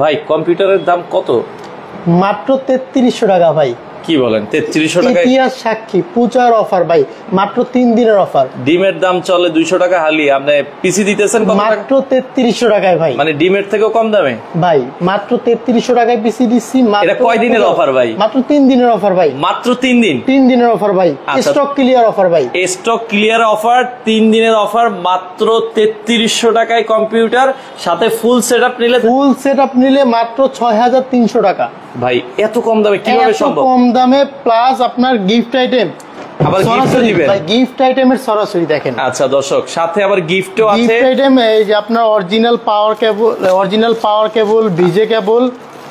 ভাই কম্পিউটারের দাম কত? মাত্র তেত্রিশশো টাকা ভাই। কি বলেন? তেত্রিশশো টাকায় ইতিহাস সাক্ষী পূজার অফার ভাই মাত্র তিন দিনের অফার। ডিমের দাম চলে দুইশো টাকা হালি আপনি পিসি দিতেছেন মাত্র তেত্রিশশো টাকায় ভাই। মানে ডিমের থেকেও কম দামে? ভাই মাত্র তেত্রিশশো টাকায় পিসি দিচ্ছি এটা কয় দিনের offer ভাই? মাত্র তিন দিনের অফার ভাই। মাত্র তিন দিন? তিন দিনের অফার ভাই আচ্ছা। স্টক ক্লিয়ার অফার ভাই। স্টক ক্লিয়ার অফার তিন দিনের অফার মাত্র তেত্রিশশো টাকায় কম্পিউটার সাথে ফুল সেট আপ নিলে ফুল সেট আপ নিলে মাত্র ছয় হাজার তিনশো টাকা। ভাই এত কম দামে কীভাবে সম্ভব? কম দামে প্লাস আপনার গিফট আইটেম আবার gift দিবেন? ভাই গিফট আইটেমের সরাসরি দেখেন। আচ্ছা দর্শক সাথে আবার গিফটও আছে। গিফট আইটেম এই যে আপনার অরিজিনাল পাওয়ার কেবল original power cable VGA cable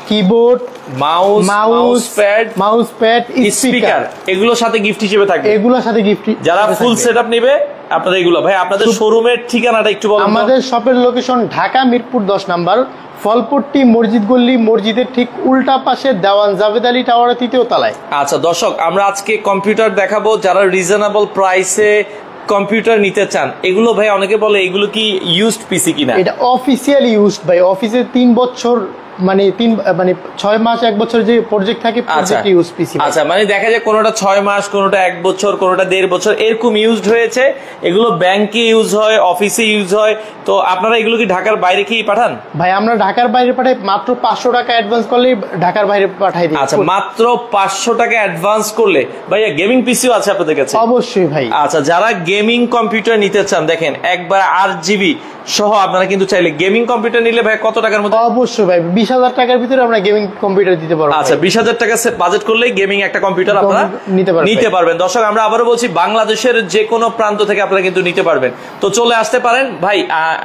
keyboard mouse pad mouse pad speaker এগুলোর সাথে গিফট হিসেবে থাকবে। এগুলোর সাথে গিফট যারা ফুল নিবে আপনারা এগুলো। ভাই আপনাদের শোরুমের ঠিকানাটা একটু বলুন আমাদের শপের লোকেশন ঢাকা মিরপুর দশ নাম্বার। ফলপট্টি মসজিদ গল্লি মসজিদের ঠিক উল্টা পাশে দেওয়ান জাভেদ আলী টাওয়ারের তৃতীয় তালায়। আচ্ছা দর্শক আমরা আজকে কম্পিউটার দেখাবো যারা রিজনেবল প্রাইসে কম্পিউটার নিতে চান। এগুলো ভাই অনেকে বলে এগুলো কি ইউজড পিসি কিনা? এটা অফিসিয়ালি ইউজড ভাই। অফিসে তিন বছর মানে তিন মানে ছয় মাস এক বছর যে প্রজেক্ট থাকে প্রজেক্ট ইউজ পিসি আচ্ছা মানে দেখা যায় কোনোটা ছয় মাস কোনোটা এক বছর কোনোটা দেড় বছর এরকম ইউজড হয়েছে। এগুলো ব্যাংকে ইউজ হয় অফিসে ইউজ হয়। তো আপনারা এগুলো কি ঢাকার বাইরে কি পাঠান? ভাই আমরা ঢাকার বাইরে পাঠাই মাত্র পাঁচশো টাকা অ্যাডভান্স করলেই ঢাকার বাইরে পাঠাই দিই। আচ্ছা মাত্র পাঁচশো টাকা অ্যাডভান্স করলে। ভাইয়া গেমিং পিসিও আছে আপনাদের কাছে? অবশ্যই ভাই। আচ্ছা যারা গেমিং কম্পিউটার নিতে চান দেখেন একবার আট জিবি সহ আপনারা কিন্তু চাইলে গেমিং কম্পিউটার নিলে ভাই কত টাকার মধ্যে অবশ্যই ভাই বিশ হাজার টাকার ভিতরে আমরা গেমিং কম্পিউটার দিতে পারব আচ্ছা। বিশ হাজার টাকা বাজেট করলেই গেমিং একটা কম্পিউটার আপনারা নিতে পারবেন। নিতে পারবেন দর্শক আমরা আবারও বলছি বাংলাদেশের যে কোনো প্রান্ত থেকে আপনারা কিন্তু নিতে পারবেন তো চলে আসতে পারেন ভাই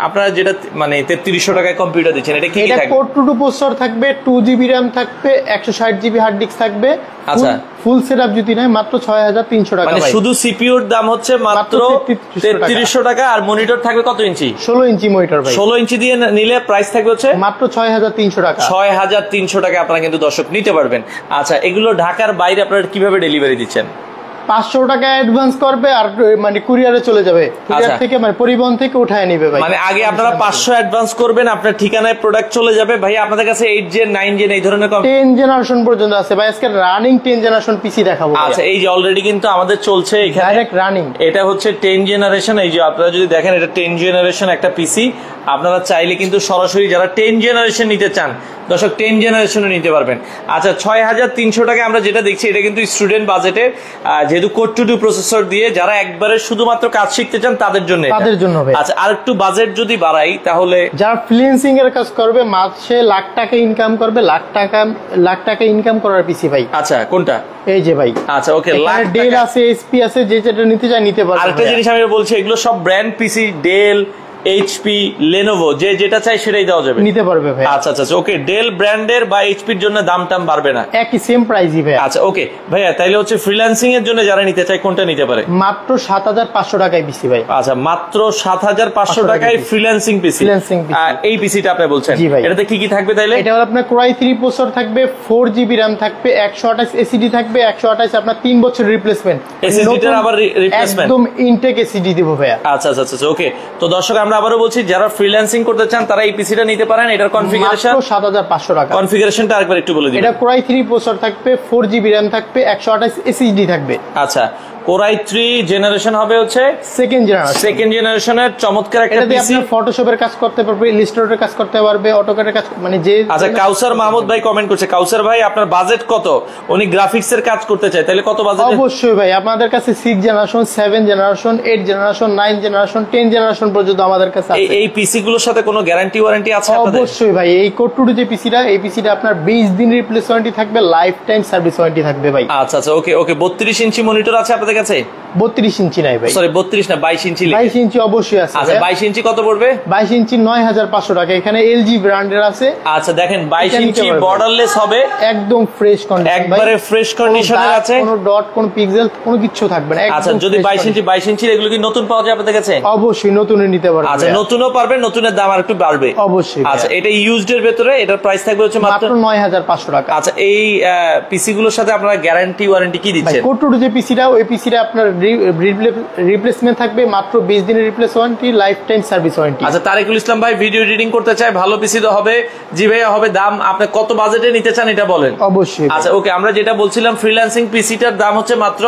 আপনারা যেটা মানে তেত্রিশশো টাকায় কম্পিউটার দিচ্ছেন এটা কি এটা? কোর টু টু প্রসেসর থাকবে টু জিবি র্যাম থাকবে একশো ষাট জিবি হার্ড ডিস্ক থাকবে আচ্ছা। ফুল সেট আপ যদি নাই মাত্র ছয় হাজার তিনশো টাকা মানে শুধু সিপিউর দাম হচ্ছে মাত্র মাত্র 3300 টাকা। আর মনিটর থাকবে কত ইঞ্চি? ষোলো ইঞ্চি মনিটর ভাই। ষোলো ইঞ্চি দিয়ে নিলে প্রাইস থাকবে হচ্ছে? মাত্র ছয় হাজার তিনশো টাকা। ছয় হাজার তিনশো টাকা আপনারা কিন্তু দর্শক নিতে পারবেন। আচ্ছা এগুলো ঢাকার বাইরে আপনারা কীভাবে ডেলিভারি দিচ্ছেন? পাঁচশো টাকা অ্যাডভান্স করবে আর মানে কুরিয়ারে চলে যাবে। কুরিয়ার আচ্ছা। থেকে মানে পরিবহন থেকে উঠায় নিবে ভাই। মানে আগে আপনারা পাঁচশো অ্যাডভান্স করবেন আপনার ঠিকানায় প্রোডাক্ট চলে যাবে। ভাই আপনাদের কাছে এইট জেন নাইন জেন এই ধরনের টেন জেনারেশন পর্যন্ত আছে ভাই। আজকে রানিং টেন জেনারেশন পিসি দেখাবো আচ্ছা এই যে অলরেডি কিন্তু আমাদের চলছে এখানে। রানিং এটা হচ্ছে টেন জেনারেশন এই যে আপনারা যদি দেখেন এটা টেন জেনারেশন একটা পিসি আপনারা চাইলে কিন্তু সরাসরি যারা টেন জেনারেশন নিতে চান দর্শক টেন জেনারেশনে নিতে পারবেন। আচ্ছা ছয় হাজার তিনশো টাকা আমরা যেটা দেখছি এটা কিন্তু স্টুডেন্ট বাজেটের যেহেতু কোড টু টু প্রসেসর দিয়ে যারা একবারে শুধুমাত্র কাজ শিখতে চান তাদের জন্য তাদের জন্য। আচ্ছা আর একটু বাজেট যদি বাড়াই তাহলে যারা ফ্রিল্যান্সিং এর কাজ করবে মাসে লাখ টাকা ইনকাম করবে লাখ টাকা লাখ টাকা ইনকাম করার পিসি ভাই। আচ্ছা কোনটা? এই যে ভাই। আচ্ছা ওকে লাখ ডেল আছে এসপি আছে যে যেটা নিতে চায় নিতে পারবে আরেকটা। জিনিস আমি বলছি এগুলো সব brand PC Dell HP Lenovo যে যেটা চাই সেটাই দেওয়া যাবে। নিতে পারবে ভাই আচ্ছা আচ্ছা ওকে ডেল ব্র্যান্ডের বা এইচপির জন্য দাম টাম বাড়বে না। একই সেম প্রাইসই ভাই আচ্ছা ওকে ভাইয়া তাইলে হচ্ছে ফ্রিল্যান্সিং এর জন্য যারা নিতে চায় কোনটা নিতে পারে? মাত্র সাত হাজার পাঁচশো টাকায় পিসি ভাই আচ্ছা মাত্র সাত হাজার পাঁচশো 500 টাকায় ফ্রিল্যান্সিং পিসি Freelancing PC এই পিসিটা আপনি বলছেন। এটাতে কি কি থাকবে তাইলে? এটা হলো আপনার কোরাই থ্রি প্রসেসর থাকবে ফোর জিবি র্যাম থাকবে একশো আঠাশ এসিডি থাকবে একশো আঠাশ আপনার তিন বছর রিপ্লেসমেন্ট SSD টার আবার replacement? একদম ইনটেক এসিডি দিব ভাইয়া। আচ্ছা আচ্ছা আচ্ছা ওকে তো দর্শক আমরা আবারও বলছি যারা ফ্রিল্যান্সিং করতে চান তারা এই পিসিটা নিতে পারেন। এটার কনফিগারেশন মাত্র সাত হাজার পাঁচশো টাকা। কনফিগারেশনটা আরেকবার একটু বলে দিন এটা কোরাই থ্রি প্রসেসর থাকবে ফোর জিবি র্যাম থাকবে একশো আঠাশ এসিডি থাকবে। আচ্ছা। কোরাই থ্রি জেনারেশন হবে হচ্ছে সেকেন্ড জেনারেশন সেকেন্ড জেনারেশনের চমৎকার একটা পিসি আপনার ফটোশপের কাজ করতে পারবে ইলিস্ট্রেটরের কাজ করতে পারবে অটোকাটের কাজ মানে যে আচ্ছা কাউসার মাহমুদ ভাই কমেন্ট করছে। কাউসার ভাই আপনার বাজেট কত? উনি গ্রাফিক্স এর কাজ করতে চায় তাহলে কত বাজেট অবশ্যই ভাই আমাদের কাছে six generation seven generation eight generation nine generation ten generation পর্যন্ত আমাদের কাছে আছে। এই পিসি গুলোর সাথে কোনো গ্যারান্টি ওয়ারেন্টি আছে আপনাদের? অবশ্যই ভাই এই কোট্টুর যে পিসিটা এই পিসিটা আপনার বিশ দিন রিপ্লেস ওয়ারেন্টি থাকবে লাইফ টাইম সার্ভিস ওয়ারেন্টি থাকবে ভাই। আচ্ছা আচ্ছা ওকে ওকে বত্রিশ ইঞ্চি মনিটর আছে আপনাদের কাছে? বত্রিশ ইঞ্চি নাই ভাই। সরি বত্রিশ না বাইশ ইঞ্চি লিখে। বাইশ ইঞ্চি অবশ্যই আছে আচ্ছা বাইশ ইঞ্চি কত পড়বে? বাইশ ইঞ্চি নয় হাজার পাঁচশো টাকা। এখানে এলজি ব্র্যান্ডের আছে। আচ্ছা দেখেন বাইশ এটা নিতে ইঞ্চি বর্ডারলেস হবে। একদম ফ্রেশ কন্ডিশন একবারে condition এর আছে? কোনো ডট কোনো পিক্সেল কোনো কিচ্ছু থাকবে না। আচ্ছা যদি fresh বাইশ condition। ইঞ্চি বাইশ ইঞ্চির এগুলো কি নতুন পাওয়া যায় আপনাদের কাছে? অবশ্যই নতুন নিতে পারবে আচ্ছা নতুনও পারবে নতুনের দাম আর একটু বাড়বে। অবশ্যই আচ্ছা এটা ইউজড এর ভেতরে এটার প্রাইস থাকবে হচ্ছে মাত্র মাত্র নয় হাজার পাঁচশো টাকা। আচ্ছা এই পিসি গুলোর সাথে আপনারা গ্যারান্টি ওয়ারেন্টি কি দিচ্ছেন? কোটুর যে পিসিটা ওই পিসিটা আপনার রিপ্লেসমেন্ট থাকবে মাত্র বিশ দিনের replace warranty lifetime service warranty আচ্ছা তারিকুল ইসলাম ভাই ভিডিও এডিটিং করতে চাই ভালো পিসি তো হবে। জি ভাইয়া হবে দাম আপনি কত বাজেটে নিতে চান এটা বলেন? অবশ্যই। আচ্ছা ওকে আমরা যেটা বলছিলাম ফ্রিল্যান্সিং পিসিটার দাম হচ্ছে মাত্র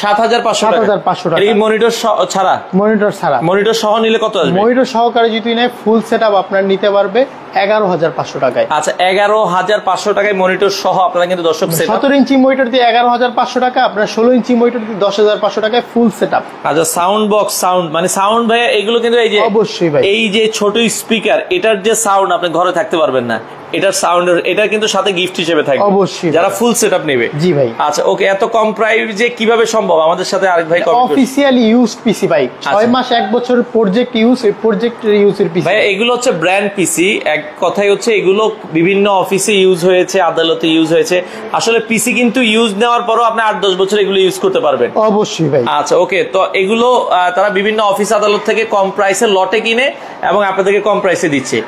সাত হাজার পাঁচশো টাকা। 7,500 টাকা। এই মনিটর ছাড়া? মনিটর ছাড়া। মনিটর সহ নিলে কত আসবে? মনিটর সহকারে যদি নেয় ফুল সেট আপ আপনার নিতে পারবে এগারো হাজার পাঁচশো টাকায়। আচ্ছা এগারো হাজার পাঁচশো টাকায় মনিটর সহ আপনারা কিন্তু দর্শক সতেরো ইঞ্চি মনিটর দিয়ে এগারো হাজার পাঁচশো টাকা আপনার ষোলো ইঞ্চি মনিটর দিয়ে দশ হাজার পাঁচশো টাকায় ফুল সেট আচ্ছা সাউন্ড বক্স সাউন্ড মানে সাউন্ড ভাইয়া এগুলো কিন্তু এই যে অবশ্যই ভাই। এই যে ছোট স্পিকার এটার যে সাউন্ড আপনি ঘরে থাকতে পারবেন না এটার সাউন্ড এটা কিন্তু সাথে গিফট হিসেবে থাকবে। অবশ্যই। যারা ফুল সেটআপ নেবে। জি ভাই। আচ্ছা ওকে এত কম প্রাইসে কীভাবে সম্ভব? আমাদের সাথে আরেক ভাই করছে। ইউজ পিসি ভাই। ছয় মাস এক বছর প্রজেক্ট ইউজ ওই প্রজেক্ট ইউজের পিসি ভাই এগুলো হচ্ছে ব্র্যান্ড পিসি এক কথাই হচ্ছে এগুলো বিভিন্ন অফিসে ইউজ হয়েছে আদালতে ইউজ হয়েছে। আসলে পিসি কিন্তু ইউজ নেওয়ার পরও আপনি আট দশ বছর এগুলো ইউজ করতে পারবেন। অবশ্যই ভাই। আচ্ছা ওকে তো এগুলো তারা বিভিন্ন অফিস আদালত থেকে কম প্রাইসে লটে কিনে এবং আপনাদেরকে কম প্রাইসে দিচ্ছে।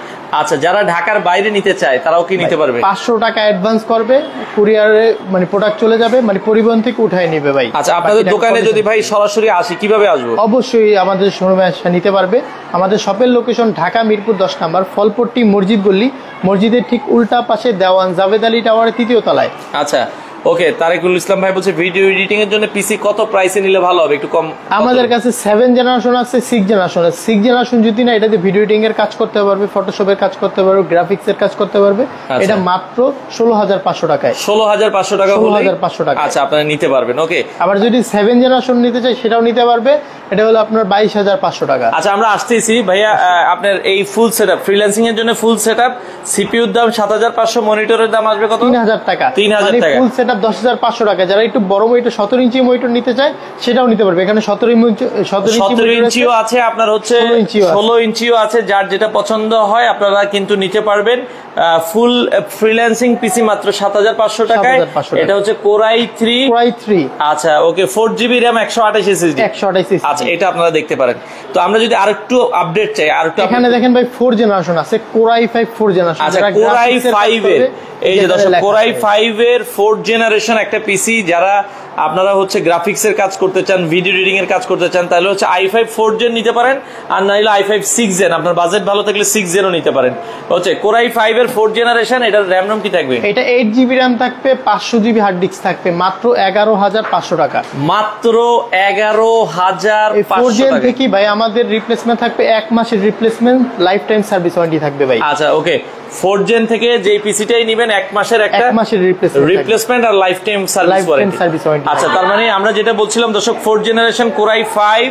আচ্ছা যারা ঢাকার বাইরে নিতে চায় তারাও কি নিতে পারবে? পাঁচশো টাকা অ্যাডভান্স করবে কুরিয়ারে মানে প্রোডাক্ট চলে যাবে মানে পরিবহন থেকে উঠাই নিবে ভাই। আচ্ছা আপনাদের দোকানে যদি ভাই সরাসরি আসি কীভাবে আসব? অবশ্যই আমাদের শোরুমে নিতে পারবে। আমাদের শপের লোকেশন ঢাকা মিরপুর দশ নাম্বার ফলপট্টি মসজিদ গল্লি মসজিদের ঠিক উল্টা পাশে দেওয়ান জাভেদ আলী টাওয়ারের তৃতীয় তলায়। আচ্ছা ওকে তারেকুল ইসলাম ভাই বলছে ভিডিও এডিটিং এর জন্য পিসি কত প্রাইসে নিলে ভালো হবে? একটু কম আমাদের কাছে সেভেন জেনারেশন আছে সিক্স জেনারেশন আছে। সিক্স জেনারেশন যদি না এটাতে ভিডিও এডিটিং এর কাজ করতে পারবে ফটোশপের কাজ করতে পারবে গ্রাফিক্স এর কাজ করতে পারবে। আচ্ছা। এটা মাত্র ষোলো হাজার পাঁচশো টাকায়। ষোলো হাজার পাঁচশো টাকা হলে 16,500 টাকা। আচ্ছা আপনারা নিতে পারবেন ওকে আবার যদি সেভেন জেনারেশন নিতে চাই সেটাও নিতে পারবে। এটা হলো আপনার বাইশ হাজার পাঁচশো টাকা। আচ্ছা আমরা আসতেছি। ভাইয়া আপনার এই ফুল সেটআপ ফ্রিল্যান্সিং এর জন্য ফুল সেটআপ সিপিইউর দাম সাত হাজার পাঁচশো মনিটরের দাম আসবে কত? তিন হাজার টাকা। 3,000 টাকা। ফুল সেট আপ দশ হাজার পাঁচশো টাকা। যারা একটু বড় মনিটর সতেরো ইঞ্চি মনিটর নিতে চায় সেটাও নিতে পারবে। এখানে সতেরো সতেরো। ইঞ্চিও আছে আপনার হচ্ছে 16 ইঞ্চিও আছে। ষোলো ইঞ্চিও আছে যার যেটা পছন্দ হয় আপনারা কিন্তু নিতে পারবেন। ফুল ফ্রিল্যান্সিং পিসি মাত্র সাত হাজার পাঁচশো টাকায়। এটা হচ্ছে কোরাই থ্রি প্রায় থ্রি আচ্ছা ওকে ফোর জিবি র্যাম একশো আঠাশ এসএসডি একশো আঠাইশ আচ্ছা এটা আপনারা দেখতে পারেন। তো আমরা যদি আরেকটু আপডেট চাই আরেকটু এখানে দেখেন ভাই ফোর জেনারেশন আছে core i five four generation আচ্ছা কোরাই ফাইভ এর এই যে দর্শক কোরাই ফাইভ এর ফোর্থ জেনারেশন একটা পিসি যারা আপনারা হচ্ছে গ্রাফিক্স এর কাজ করতে চান ভিডিও রিডিং এর কাজ করতে চান তাহলে হচ্ছে আই ফাইভ ফোর জেন নিতে পারেন আর নাহলে আই ফাইভ সিক্স জেন আপনার বাজেট ভালো থাকলে সিক্স জেনও নিতে পারেন। হচ্ছে কোরাই ফাইভ এর ফোর্থ জেনারেশন এটার র্যাম রম কি থাকবে? এটা এইট জিবি র্যাম থাকবে পাঁচশো জিবি হার্ড ডিস্ক থাকবে মাত্র এগারো হাজার পাঁচশো টাকা। মাত্র এগারো হাজার ফোর জেন থেকে ভাই আমাদের রিপ্লেসমেন্ট থাকবে এক মাসের replacement life time service warranty থাকবে ভাই। আচ্ছা ওকে ফোর জেন থেকে যে পিসিটাই নিবেন এক মাসের একটা এক মাসের রিপ্লেসমেন্ট আর লাইফ টাইম সার্ভিস ওয়ারেন্টি আচ্ছা তার মানে আমরা যেটা বলছিলাম দর্শক four generation core i five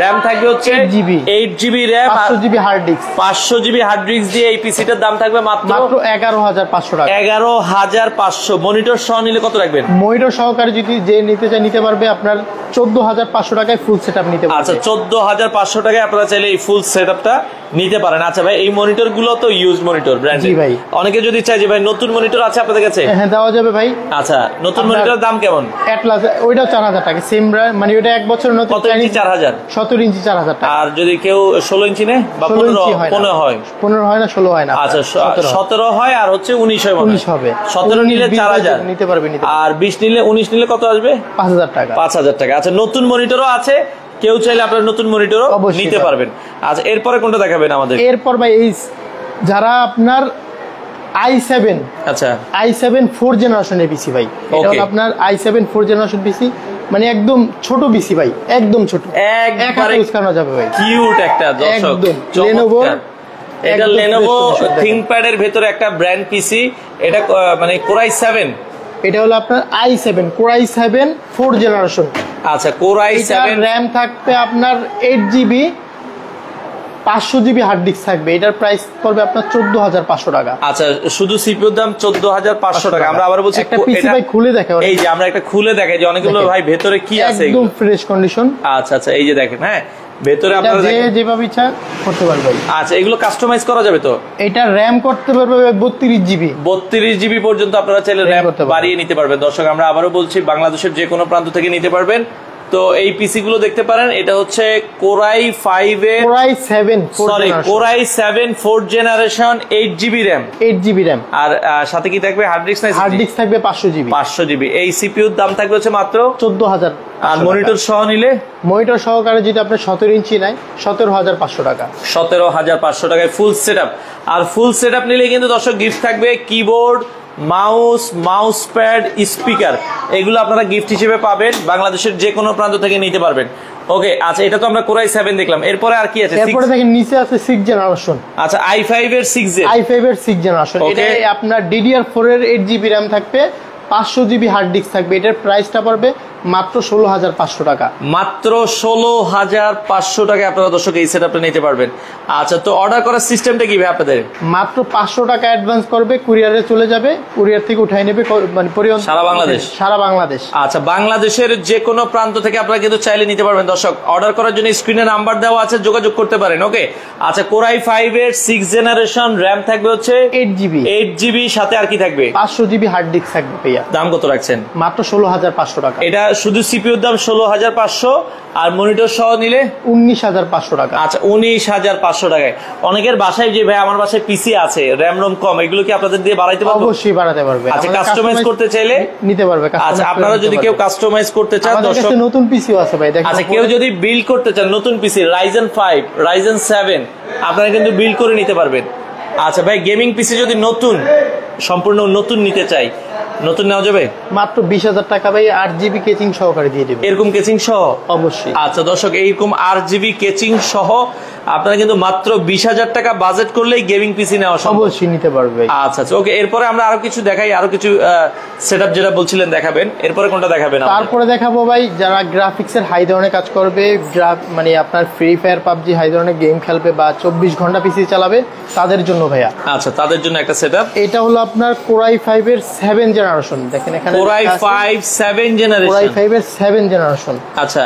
RAM থাকবে হচ্ছে 8GB এইট জিবি র্যাম পাঁচশো জিবি হার্ড ডিস্ক পাঁচশো জিবি হার্ড ডিস্ক দিয়ে এই পিসিটার দাম থাকবে মাত্র এগারো হাজার পাঁচশো টাকা। এগারো হাজার পাঁচশো। মনিটর সহ নিলে কত রাখবেন? মনিটর সহকারে যদি যে নিতে চায় নিতে পারবে আপনার চোদ্দ হাজার পাঁচশো টাকায় ফুল সেট আপ নিতে আচ্ছা চোদ্দ হাজার পাঁচশো টাকায় আপনারা চাইলে এই ফুল সেট নিতে পারেন। আচ্ছা ভাই এই মনিটরগুলো তো ইউজ মনিটর ব্র্যান্ড ভাই। অনেকে যদি চাই যে ভাই নতুন মনিটর আছে আপনাদের কাছে? হ্যাঁ দেওয়া যাবে ভাই। আচ্ছা নতুন মনিটরের দাম কেমন? অ্যাটলাস ওইটাও চার হাজার টাকা। সেম মানে ওইটা এক বছর নতুন কত ইঞ্চি চার হাজার। সতেরো ইঞ্চি চার হাজার টাকা। আর যদি কেউ ষোলো ইঞ্চি নেয় বা পনেরো হয়। পনেরো হয়। পনেরো হয় না ষোলো হয় না। আচ্ছা সতেরো। হয়। আর হচ্ছে উনিশ হয় উনিশ হবে। সতেরো নিলে চার হাজার। নিতে পারবে আর বিশ নিলে উনিশ নিলে কত আসবে? পাঁচ হাজার টাকা। পাঁচ হাজার টাকা। আচ্ছা নতুন মনিটরও আছে। কেউ চাইলে আপনার নতুন মনিটরও নিতে পারবেন। আচ্ছা এরপরে কোনটা দেখাবেন আমাদের? এরপর ভাই এই যারা আপনার আই সেভেন আচ্ছা। আই সেভেন ফোর জেনারেশনের পিসি ভাই। এটা আপনার I seven four generation PC মানে একদম ছোট পিসি ভাই একদম ছোট। একবারে ইউজ করা যাবে ভাই। কিউট একটা দর্শক একদম। Lenovo এটা লেনোভো থিংকপ্যাড এর ভেতরে একটা ব্র্যান্ড পিসি এটা মানে কোরাই সেভেন এটা হলো আপনার I seven core i seven four generation আচ্ছা কোরাই সেভেন র্যাম থাকবে আপনার এইট জিবি পাঁচশো জিবি হার্ড ডিস্ক থাকবে। এটার প্রাইস পড়বে আপনার চোদ্দ হাজার পাঁচশো টাকা। আচ্ছা শুধু সিপিউর দাম চোদ্দ হাজার পাঁচশো টাকা। আমরা আবার বলছি একটা পিসি ভাই খুলে দেখে এই যে আমরা একটা খুলে দেখাই যে অনেকগুলো ভাই ভেতরে কি আছে একদম ফ্রেশ কন্ডিশন আচ্ছা আচ্ছা এই যে দেখেন হ্যাঁ? ভেতরে আপনারা যে যেভাবে ইচ্ছা করতে পারবে। আচ্ছা এগুলো কাস্টমাইজ করা যাবে তো? এটা র্যাম করতে পারবে বত্রিশ জিবি। বত্রিশ জিবি পর্যন্ত আপনারা চাইলে র্যাম বাড়িয়ে নিতে পারবেন। দর্শক আমরা আবারও বলছি বাংলাদেশের যে কোনো প্রান্ত থেকে নিতে পারবেন। তো এই পিসি গুলো দেখতে পারেন এটা হচ্ছে কোরাই ফাইভ এর core i seven sorry core i seven fourth generation eight GB RAM eight GB RAM আর সাথে কি থাকবে হার্ড ডিস্ক নাই হার্ড ডিস্ক থাকবে পাঁচশো জিবি পাঁচশো জিবি এই সিপিউর দাম থাকবে হচ্ছে মাত্র চোদ্দ হাজার আর মনিটর সহ নিলে? মনিটর সহকারে যদি আপনি সতেরো ইঞ্চি নেয় সতেরো হাজার পাঁচশো টাকা। সতেরো হাজার পাঁচশো টাকায় ফুল সেট আর ফুল সেট নিলে কিন্তু দর্শক গিফট থাকবে keyboard mouse mouse pad speaker এগুলো আপনারা গিফট হিসেবে পাবেন বাংলাদেশের যে কোনো প্রান্ত থেকে নিতে পারবেন। ওকে আচ্ছা এটা তো আমরা কোরাই সেভেন দেখলাম। এরপরে আর কি আছে? এরপরে দেখেন নিচে আছে সিক্স জেনারেশন আচ্ছা আই ফাইভ এর সিক্স জেন আই ফাইভ এর সিক্স জেনারেশন Okay. এটা আপনার ডিডিআর ফোর এর এইট জিবি র্যাম থাকবে পাঁচশো জিবি হার্ড ডিস্ক থাকবে। এটার প্রাইসটা পড়বে মাত্র ষোলো হাজার পাঁচশো টাকা। মাত্র ষোলো হাজার পাঁচশো টাকায় আপনারা দর্শক এই সেট নিতে পারবেন। আচ্ছা তো অর্ডার করার সিস্টেমটা কি ভাই আপনাদের? মাত্র পাঁচশো টাকা অ্যাডভান্স করবে কুরিয়ারে চলে যাবে কুরিয়ার থেকে উঠাই নেবে মানে পরিবহন সারা বাংলাদেশ? সারা বাংলাদেশ। আচ্ছা বাংলাদেশের যে কোনো প্রান্ত থেকে আপনারা কিন্তু চাইলে নিতে পারবেন। দর্শক অর্ডার করার জন্য স্ক্রিনে নাম্বার দেওয়া আছে যোগাযোগ করতে পারেন ওকে? আচ্ছা কোরাই ফাইভ এর সিক্স জেনারেশন র্যাম থাকবে হচ্ছে এইট জিবি এইট জিবি সাথে আর কি থাকবে? পাঁচশো জিবি হার্ড ডিস্ক থাকবে ভাইয়া। দাম কত রাখছেন? মাত্র ষোলো হাজার পাঁচশো টাকা। এটা শুধু সিপিউর দাম ষোলো হাজার পাঁচশো আর মনিটর সহ নিলে? উনিশ হাজার পাঁচশো টাকা। আচ্ছা উনিশ হাজার পাঁচশো টাকায়। অনেকের বাসায় যে ভাই আমার বাসায় পিসি আছে র্যাম রোম কম এগুলো কি আপনাদের দিয়ে বাড়াইতে পারব? অবশ্যই বাড়াতে পারবে। আচ্ছা কাস্টমাইজ করতে চাইলে? নিতে পারবে আচ্ছা আপনারা যদি কেউ কাস্টমাইজ করতে চান দর্শক নতুন পিসিও আছে ভাই দেখেন। আচ্ছা কেউ যদি বিল্ড করতে চান নতুন PC Ryzen five Ryzen seven আপনারা কিন্তু বিল্ড করে নিতে পারবেন। আচ্ছা ভাই গেমিং পিসি যদি নতুন সম্পূর্ণ নতুন নিতে চাই নতুন নেওয়া যাবে? মাত্র বিশ হাজার টাকা ভাই আট জিবি কেচিং সহকারে দিয়ে দেবে। এরকম কেচিং সহ? অবশ্যই। আচ্ছা দর্শক এইরকম আট জিবি কেচিং সহ আপনারা কিন্তু মাত্র বিশ হাজার টাকা বাজেট করলেই গেমিং পিসি নেওয়া সম্ভব। অবশ্যই নিতে পারবে আচ্ছা আচ্ছা ওকে এরপরে আমরা আরও কিছু দেখাই আরও কিছু সেট যেটা বলছিলেন দেখাবেন। এরপরে কোনটা দেখাবেন তারপরে দেখাবো ভাই যারা গ্রাফিক্স এর হাই ধরনের কাজ করবে মানে আপনার ফ্রি ফায়ার পাবজি হাই ধরনের গেম খেলবে বা চব্বিশ ঘণ্টা পিসি চালাবে তাদের জন্য ভাইয়া। আচ্ছা তাদের জন্য একটা সেট আপ এটা হলো আপনার কোরাই ফাইভ এর সেভেন জেনারেশন দেখেন এখানে core i five seven core i generation five এর 7 জেনারেশন আচ্ছা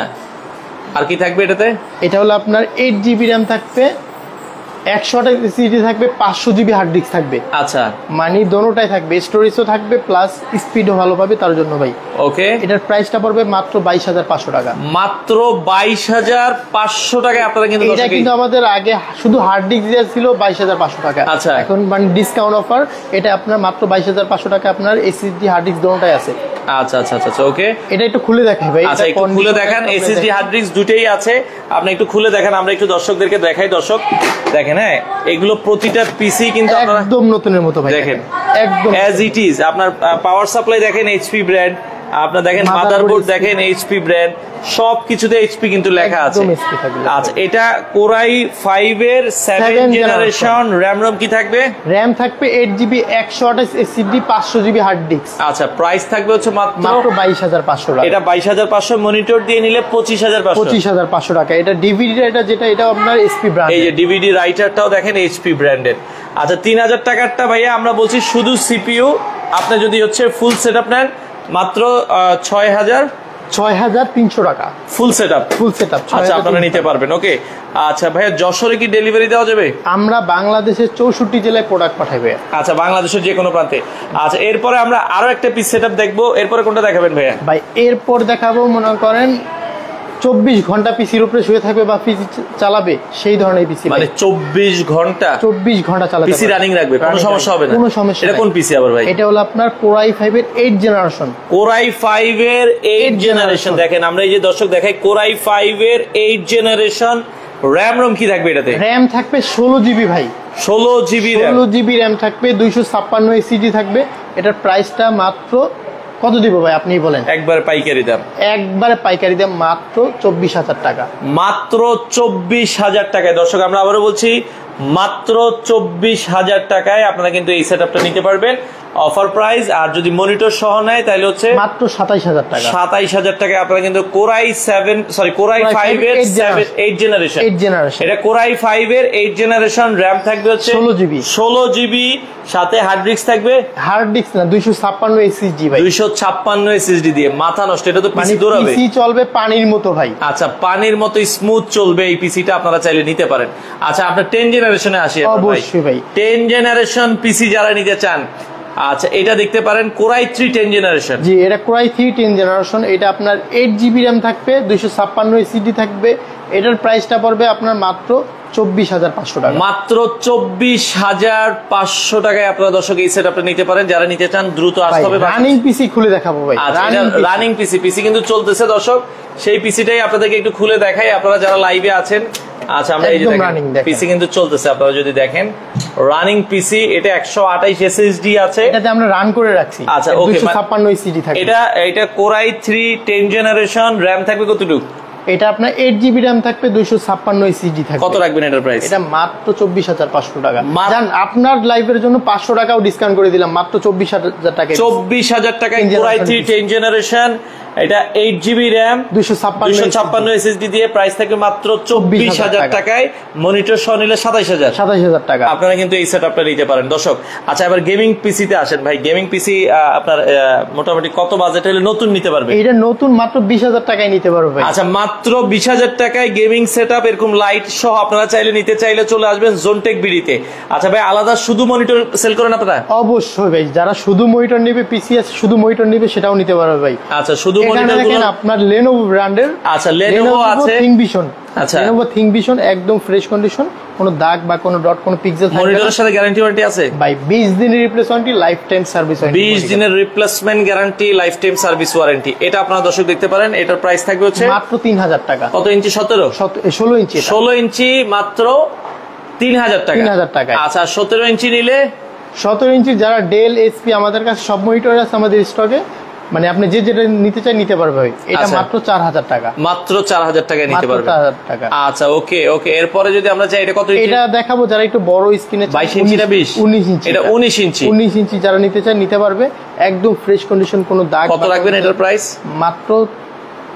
আর কি থাকবে এটাতে? এটা হলো আপনার এইট জিবি র্যাম থাকবে। একশো সিডি থাকবে পাঁচশো জিবি হার্ড ডিস্ক থাকবে। আচ্ছা। মানে দোনোটাই থাকবে স্টোরেজও থাকবে প্লাস স্পিডও ভালো পাবে তার জন্য ভাই। ওকে এটার প্রাইসটা পড়বে মাত্র বাইশ হাজার পাঁচশো টাকা। মাত্র বাইশ হাজার পাঁচশো টাকায় আপনারা কিন্তু এটা কিন্তু আমাদের আগে শুধু হার্ড ডিস্ক দেওয়া ছিল বাইশ হাজার পাঁচশো টাকা। আচ্ছা। এখন মানে ডিসকাউন্ট অফার এটা আপনার মাত্র বাইশ হাজার পাঁচশো টাকা আপনার এসএসডি হার্ড ডিস্ক দোনোটাই আছে। আচ্ছা আচ্ছা আচ্ছা ওকে এটা একটু খুলে দেখাই ভাই আচ্ছা একটু খুলে দেখেন এসএসডি হার্ড ডিস্ক দুটেই আছে। আপনি একটু খুলে দেখেন আমরা একটু দর্শকদেরকে দেখাই দর্শক। দেখেন হ্যাঁ এগুলো প্রতিটা পিসি কিন্তু আপনারা একদম নতুনের মতো ভাই দেখেন। একদম অ্যাজ ইট ইজ আপনার পাওয়ার সাপ্লাই দেখেন এইচপি ব্র্যান্ড আপনার দেখেন মাদারবোর্ড দেখেন এইচপি ব্র্যান্ড সব কিছুতে এইচপি কিন্তু লেখা আছে। আচ্ছা এটা কোরাই ফাইভ এর seven Seven generation RAM ROM কি থাকবে? র্যাম থাকবে এইট জিবি একশো আঠাশ এসএসডি পাঁচশো জিবি হার্ড ডিস্ক আচ্ছা প্রাইস থাকবে হচ্ছে মাত্র মাত্র বাইশ হাজার পাঁচশো টাকা। এটা বাইশ হাজার পাঁচশো মনিটর দিয়ে নিলে পঁচিশ হাজার পাঁচশো। পঁচিশ হাজার পাঁচশো টাকা। এটা ডিভিডি এটা যেটা এটা আপনার এইচপি ব্র্যান্ড এই যে ডিভিডি রাইটারটাও দেখেন এইচপি ব্র্যান্ডের আচ্ছা তিন হাজার টাকারটা ভাইয়া আমরা বলছি শুধু সিপিইউ আপনি যদি হচ্ছে ফুল সেট আপ নেন মাত্র ছয় হাজার ছয় হাজার তিনশো টাকা। Full set up full set up আচ্ছা আপনারা নিতে পারবেন ওকে। আচ্ছা ভাইয়া যশোরে কি ডেলিভারি দেওয়া যাবে? আমরা বাংলাদেশের চৌষট্টি জেলায় প্রোডাক্ট পাঠাবে আচ্ছা বাংলাদেশের যে কোনো প্রান্তে। আচ্ছা এরপরে আমরা আরও একটা পিস সেট আপ দেখব। এরপরে কোনটা দেখাবেন ভাইয়া? ভাই এরপর দেখাবো মনে করেন চব্বিশ ঘণ্টা পিসির উপরে শুয়ে থাকবে বা পিসি চালাবে সেই ধরনের পিসি মানে চব্বিশ ঘণ্টা চব্বিশ ঘণ্টা চালাবে পিসি রানিং রাখবে কোনো সমস্যা হবে না। কোনো সমস্যা এটা কোন পিসি আবার ভাই? এটা হলো আপনার কোরাই ফাইভের eight generation core i five এর এইট জেনারেশন দেখেন আমরা এই যে দর্শক দেখাই কোরাই ফাইভ এর এইট জেনারেশন র্যাম রম কি থাকবে এটাতে? র্যাম থাকবে ষোলো জিবি ভাই। ষোলো জিবি ষোলো জিবি র্যাম থাকবে দুইশো ছাপ্পান্ন এসিডি থাকবে। এটার প্রাইসটা মাত্র কত দিব ভাই? আপনি বলেন। একবারে পাইকারি দাম। একবারে পাইকারি দাম মাত্র চব্বিশ হাজার টাকা। মাত্র চব্বিশ হাজার টাকায়। দর্শক আমরা আবারও বলছি মাত্র চব্বিশ হাজার টাকায় আপনারা কিন্তু এই সেট নিতে পারবেন। অফার প্রাইস আর যদি মনিটর সহ নেয় তাহলে হচ্ছে মাত্র সাতাইশ হাজার টাকা। সাতাইশ হাজার টাকায় আপনারা কিন্তু core i seven sorry core i five এর এইট জেনারেশন এইট জেনারেশন এটা কোরাই ফাইভ এর এইট জেনারেশন র্যাম থাকবে হচ্ছে 16 GB ষোলো জিবি সাথে হার্ড ডিস্ক থাকবে। হার্ড ডিস্ক না দুইশো ছাপ্পান্ন এসিজি ভাই। দুইশো ছাপ্পান্ন এসএসডি দিয়ে মাথা নষ্ট এটা তো মানে পিসি দৌড়াবে। পিসি চলবে পানির মতো ভাই। আচ্ছা পানির মতো স্মুথ চলবে এই পিসিটা আপনারা চাইলে নিতে পারেন। আচ্ছা আপনার টেন জেনারেশনে আসি অবশ্যই ভাই। টেন জেনারেশন পিসি যারা নিতে চান আচ্ছা এটা দেখতে পারেন core i three ten generation জি, এটা কোরাই থ্রি টেন জেনারেশন এটা আপনার এইট জিবি র্যাম থাকবে, দুইশো ছাপ্পান্ন এসিডি থাকবে এটার প্রাইসটা পড়বে আপনার মাত্র চব্বিশ হাজার পাঁচশো টাকা। মাত্র চব্বিশ হাজার পাঁচশো টাকায় আপনারা দর্শক এই সেট নিতে পারেন। যারা নিতে চান দ্রুত আসতে হবে। রানিং পিসি খুলে দেখাবো ভাই। রানিং পিসি পিসি কিন্তু চলতেছে দর্শক। সেই পিসিটাই আপনাদেরকে একটু খুলে দেখাই। আপনারা যারা লাইভে আছেন আচ্ছা আমরা এই যে একদম running দেখেন। পিসি কিন্তু চলতেছে। আপনারা যদি দেখেন রানিং পিসি এটা একশো আঠাইশ এসএসডি আছে। এটাতে আমরা রান করে রাখছি। আচ্ছা, okay, দুইশো ছাপ্পান্ন এটা এটা core i three ten generation RAM থাকবে কতটুকু? এটা আপনার এইট জিবি র্যাম থাকবে দুইশো ছাপ্পান্ন এসিডি থাকবে। কত রাখবেন এটার প্রাইস এটা মাত্র চব্বিশ হাজার পাঁচশো টাকা। জান আপনার লাইফের জন্য পাঁচশো টাকাও ডিসকাউন্ট করে দিলাম মাত্র চব্বিশ হাজার টাকা। চব্বিশ হাজার টাকা থ্রি টেন জেনারেশন এটা এইট জিবি র্যাম দুইশো ছাপ্পান্ন এসএসডি দিয়ে প্রাইস থাকবে মাত্র চব্বিশ হাজার টাকায়। মনিটর সহ নিলে সাতাইশ হাজার। সাতাশ হাজার টাকা। আপনারা কিন্তু এই সেট আপটা নিতে পারেন। দর্শক আচ্ছা এবার গেমিং পিসিতে আসেন ভাই। গেমিং পিসি আপনার মোটামুটি কত বাজেট হলে নতুন নিতে পারবে? এটা নতুন মাত্র বিশ হাজার টাকায় নিতে পারবে ভাই। আচ্ছা মাত্র বিশ হাজার টাকায় গেমিং সেট এরকম লাইট সহ আপনারা চাইলে নিতে চাইলে চলে আসবেন জোনটেক বিডিতে আচ্ছা ভাই আলাদা শুধু মনিটর সেল করেন আপনারা? অবশ্যই ভাই যারা শুধু মনিটর নেবে পিসি আছে শুধু মনিটর নেবে সেটাও নিতে পারবে ভাই। আচ্ছা শুধু এখানে দেখেন আপনার ব্র্যান্ডের আচ্ছা আছে। আচ্ছা। লেনোভো থিং একদম ফ্রেশ কন্ডিশন কোনো দাগ বা কোনো ডট কোনো পিক্সেল মনিটরের সাথে গ্যারান্টি ওয়ারেন্টি আছে? ভাই 20 দিনের রিপ্লেসমেন্ট লাইফ টাইম সার্ভিস বিশ দিনের replacement guarantee lifetime service warranty এটা আপনারা দর্শক দেখতে পারেন এটার প্রাইস থাকবে হচ্ছে মাত্র 3000 টাকা। কত ইঞ্চি? সতেরো? 16 ইঞ্চি এটা। ষোলো ইঞ্চি মাত্র তিন হাজার টাকা। 3000 টাকায়। আচ্ছা সতেরো ইঞ্চি নিলে? 17 ইঞ্চি যারা ডেল এসপি আমাদের কাছে সব মনিটর আছে আমাদের স্টকে মানে আপনি যে যেটা নিতে চাই নিতে পারবে ভাই। এটা মাত্র চার হাজার টাকা। মাত্র চার হাজার টাকায় নিতে পারবে। পারবেন 4000 টাকা। আচ্ছা ওকে ওকে। এরপরে যদি আমরা চাই এটা কত ইঞ্চি? এটা দেখাবো যারা একটু বড় স্ক্রিনে 22 ইঞ্চি না 20? 19 ইঞ্চি। এটা 19 ইঞ্চি। 19 ইঞ্চি যারা নিতে চায় নিতে পারবে। একদম ফ্রেশ কন্ডিশন কোনো দাগ কত রাখবেন এটার প্রাইস মাত্র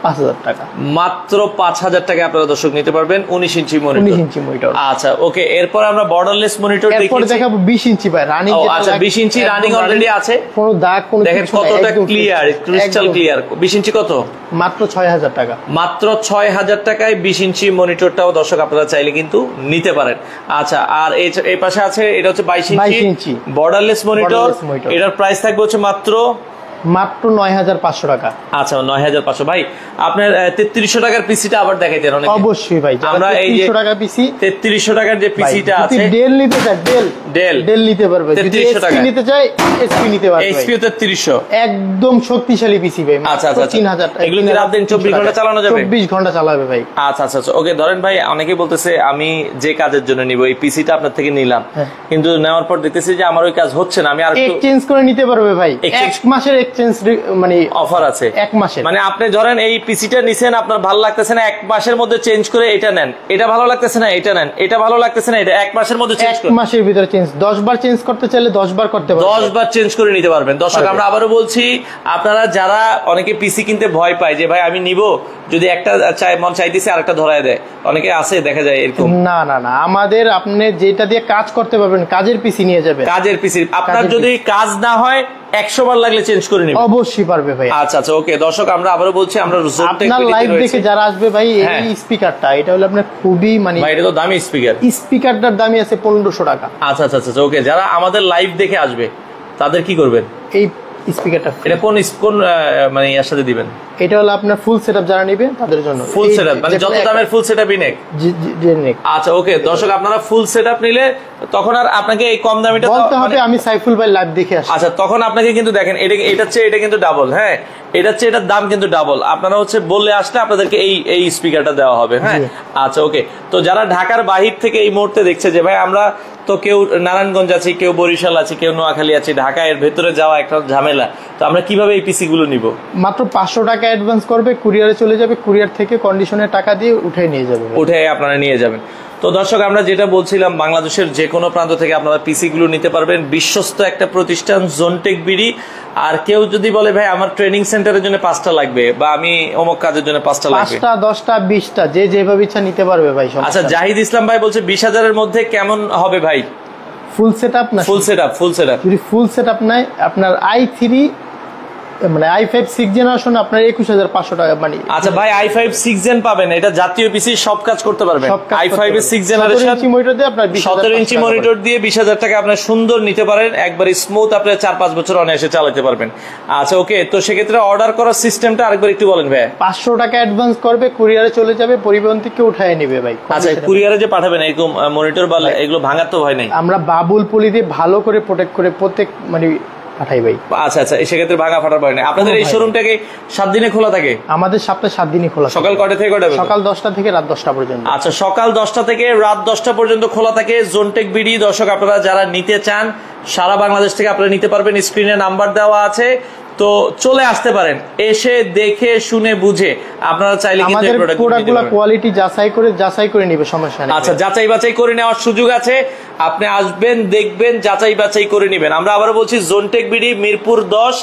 5000 টাকা। মাত্র পাঁচ হাজার টাকা আপনারা দর্শক নিতে পারবেন উনিশ ইঞ্চি 19 মনিটর ইঞ্চি মনিটর। আচ্ছা ওকে এরপর আমরা বর্ডারলেস মনিটর এরপর দেখাবো 20 ইঞ্চি ভাই রানিং আচ্ছা, 20 ইঞ্চি running already আছে। কোনো দাগ কোনো দেখেন কতটা ক্লিয়ার ক্রিস্টাল ক্লিয়ার বিশ ইঞ্চি কত? মাত্র 6000 টাকা। মাত্র ছয় হাজার টাকায় বিশ ইঞ্চি মনিটরটাও দর্শক আপনারা চাইলে কিন্তু নিতে পারেন। আচ্ছা আর এই পাশে আছে এটা হচ্ছে বাইশ 22 ইঞ্চি। ইঞ্চি। বর্ডারলেস মনিটর এটার প্রাইস থাকবে হচ্ছে মাত্র মাত্র 9500 টাকা আচ্ছা নয় হাজার পাঁচশো ভাই আপনার তেত্রিশশো টাকার পিসিটা আবার দেখাই দেন অনেক অবশ্যই ভাই আমরা এই যে টাকা পিসি তেত্রিশশো টাকার যে পিসিটা আছে ডেল নিতে চায় ডেল Dell। ডেল নিতে পারবে যদি 3300 এসপি টাকা। নিতে চায় এসপি নিতে পারবে। এইচপিও তেত্রিশশো একদম শক্তিশালী পিসি ভাই আচ্ছা, আচ্ছা, আচ্ছা। 3000 টাকা এগুলো কি রাত দিন 24 ঘণ্টা চালানো যাবে? 24 ঘণ্টা চালাবে ভাই আচ্ছা আচ্ছা আচ্ছা ওকে ধরেন ভাই অনেকেই বলতেছে আমি যে কাজের জন্য নিব এই পিসিটা আপনার থেকে নিলাম হ্যাঁ। কিন্তু নেওয়ার পর দেখতেছি যে আমার ওই কাজ হচ্ছে না আমি আর চেঞ্জ করে নিতে পারবে ভাই এক মাসের এক্সচেঞ্জ মানে অফার আছে। এক মাসের। মানে আপনি ধরেন এই পিসিটা নিছেন আপনার ভালো লাগতেছে না এক মাসের মধ্যে চেঞ্জ করে এটা নেন। এটা ভালো লাগতেছে না এটা নেন। এটা ভালো লাগতেছে না এটা এক মাসের মধ্যে চেঞ্জ এক মাসের ভিতরে চেঞ্জ 10 বার চেঞ্জ করতে চাইলে 10 বার করতে পারবে দশ বার চেঞ্জ করে নিতে পারবেন। দর্শক আমরা আবারও বলছি আপনারা যারা অনেকে পিসি কিনতে ভয় পায় যে ভাই আমি নিব? যদি একটা চাই মন চাইতেছে আরেকটা ধরায় দেয়। অনেকে আছে দেখা যায় এরকম। না না না। আমাদের আপনি যেটা দিয়ে কাজ করতে পারবেন কাজের পিসি নিয়ে যাবেন। কাজের পিসি আপনার যদি কাজ না হয় একশো বার লাগলে চেঞ্জ করে নেবে। অবশ্যই পারবে ভাই আচ্ছা আচ্ছা ওকে দর্শক আমরা আবারও বলছি আমরা আপনার লাইভ দেখে যারা আসবে ভাই হ্যাঁ। এই স্পিকারটা এটা হলো আপনার খুবই মানে ভাই এটা তো দামি স্পিকার স্পিকারটার দামই আছে পনেরোশো টাকা। আচ্ছা আচ্ছা আচ্ছা ওকে যারা আমাদের লাইভ দেখে আসবে তাদের কি করবেন? এই স্পিকারটা এটা কোন কোন মানে ইয়ার সাথে দিবেন? এটা হলো আপনার ফুল সেটআপ যারা নেবে তাদের জন্য। ফুল সেটআপ মানে যত দামের ফুল সেটআপই নেক। জি- জি- জি, নেক। আচ্ছা ওকে দর্শক আপনারা ফুল সেটআপ নিলে তখন আর আপনাকে এই কম দামিটা বলতে হবে মানে- আমি সাইফুল ভাই লাইভ দেখে আসি আচ্ছা তখন আপনাকে কিন্তু দেখেন এটা এটার চেয়ে এটা কিন্তু ডাবল হ্যাঁ? এটার চেয়ে এটার দাম কিন্তু ডাবল আপনারা হচ্ছে বললে আসলে আপনাদেরকে এই এই স্পিকারটা দেওয়া হবে হ্যাঁ? আচ্ছা ওকে তো যারা ঢাকার বাহির থেকে এই মুহূর্তে দেখছে যে ভাই আমরা তো কেউ নারায়ণগঞ্জ আছি কেউ বরিশাল আছে কেউ নোয়াখালী আছে ঢাকা এর ভেতরে যাওয়া একটা ঝামেলা তো আমরা কীভাবে এই পিসি গুলো নিব? মাত্র পাঁচশো টাকা অ্যাডভান্স করবে কুরিয়ারে চলে যাবে কুরিয়ার থেকে কন্ডিশনের টাকা দিয়ে উঠে নিয়ে যাবে। উঠে আপনারা নিয়ে যাবেন। তো দর্শক আমরা যেটা বলছিলাম বাংলাদেশের যে কোনো প্রান্ত থেকে আপনারা পিসি গুলো নিতে পারবেন। বিশ্বস্ত একটা প্রতিষ্ঠান জোনটেক বিডি আর কেউ যদি বলে ভাই আমার ট্রেনিং সেন্টারের জন্য পাঁচটা লাগবে বা আমি অমুক কাজের জন্য পাঁচটা লাগবে? পাঁচটা দশটা বিশটা যে যেভাবে ইচ্ছা নিতে পারবে ভাই আচ্ছা জাহিদ ইসলাম ভাই বলছে বিশ হাজারের মধ্যে কেমন হবে ভাই? ফুল সেট আপ না full set up full set up যদি ফুল সেট আপ নাই আপনার আই থ্রি মানে আই ফাইভ সিক্স জেনারেশন আপনার একুশ হাজার পাঁচশো টাকা মানে আচ্ছা ভাই আই ফাইভ সিক্স জেন পাবেন এটা জাতীয় পিসি সব কাজ করতে পারবেন। আই ফাইভ এর। সিক্স 17 জেনারেশন ইঞ্চি মনিটর দিয়ে আপনার 20,000 সতেরো ইঞ্চি মনিটর দিয়ে বিশ হাজার টাকা আপনার সুন্দর নিতে পারেন একবার স্মুথ আপনি চার পাঁচ বছর অনায়াসে চালাতে পারবেন। আচ্ছা ওকে তো সেক্ষেত্রে অর্ডার করার সিস্টেমটা আরেকবার একটু বলেন ভাই পাঁচশো টাকা অ্যাডভান্স করবে কুরিয়ারে চলে যাবে পরিবহন থেকে উঠায় নেবে ভাই। আচ্ছা কুরিয়ারে যে পাঠাবেন এরকম মনিটর বা এগুলো ভাঙার তো ভয় নাই। আমরা বাবুল পলি দিয়ে ভালো করে প্রোটেক্ট করে প্রত্যেক মানে ভাই আচ্ছা আচ্ছা সেক্ষেত্রে ভাঙা ফাটার ভয় নাই। আপনাদের এই সাত দিনে খোলা থাকে? আমাদের সপ্তাহে সাত দিনই খোলা সকাল কয়টা থেকে পর্যন্ত? সকাল দশটা থেকে রাত দশটা পর্যন্ত। আচ্ছা সকাল দশটা থেকে রাত দশটা পর্যন্ত খোলা থাকে। জোনটেক বিডি দর্শক আপনারা যারা নিতে চান সারা বাংলাদেশ থেকে আপনারা নিতে পারবেন। স্ক্রিনে নাম্বার দেওয়া আছে। তো চলে আসতে পারেন। এসে দেখে শুনে বুঝে আপনারা চাইলে কিন্তু আমাদের। কোয়ালিটি যাচাই করে যাচাই করে নিবে সমস্যা নেই। আচ্ছা যাচাই বাছাই করে নেওয়ার সুযোগ আছে। আপনি আসবেন দেখবেন যাচাই বাছাই করে নেবেন। আমরা আবার বলছি জোনটেক বিডি মিরপুর দশ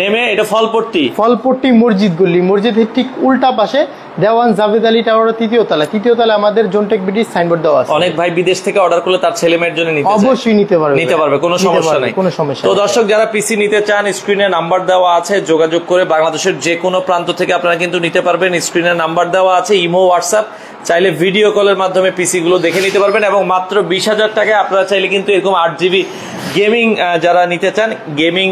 নেমে এটা ফলপট্টি। ফলপট্টি মসজিদ গল্লি মসজিদের ঠিক উল্টা পাশে দেওয়ান জাভেদ আলী টাওয়ারের তৃতীয় তলা। তৃতীয় তলা আমাদের জোনটেক বিডি সাইনবোর্ড দেওয়া আছে। অনেক ভাই বিদেশ থেকে অর্ডার করলে তার ছেলে মেয়ের জন্য নিতে অবশ্যই নিতে পারবে। নিতে পারবে কোনো সমস্যা নেই। কোনো সমস্যা তো দর্শক যারা পিসি নিতে চান স্ক্রিনে নাম্বার দেওয়া আছে যোগাযোগ করে বাংলাদেশের যে কোনো প্রান্ত থেকে আপনারা কিন্তু নিতে পারবেন। স্ক্রিনে নাম্বার দেওয়া আছে ইমো হোয়াটসঅ্যাপ চাইলে ভিডিও কলের মাধ্যমে পিসি গুলো দেখে নিতে পারবেন এবং মাত্র বিশ হাজার টাকায় আপনারা চাইলে কিন্তু এরকম আট জিবি গেমিং যারা নিতে চান গেমিং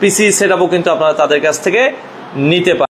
পিসি সেটাও কিন্তু আপনারা তাদের কাছ থেকে নিতে পারেন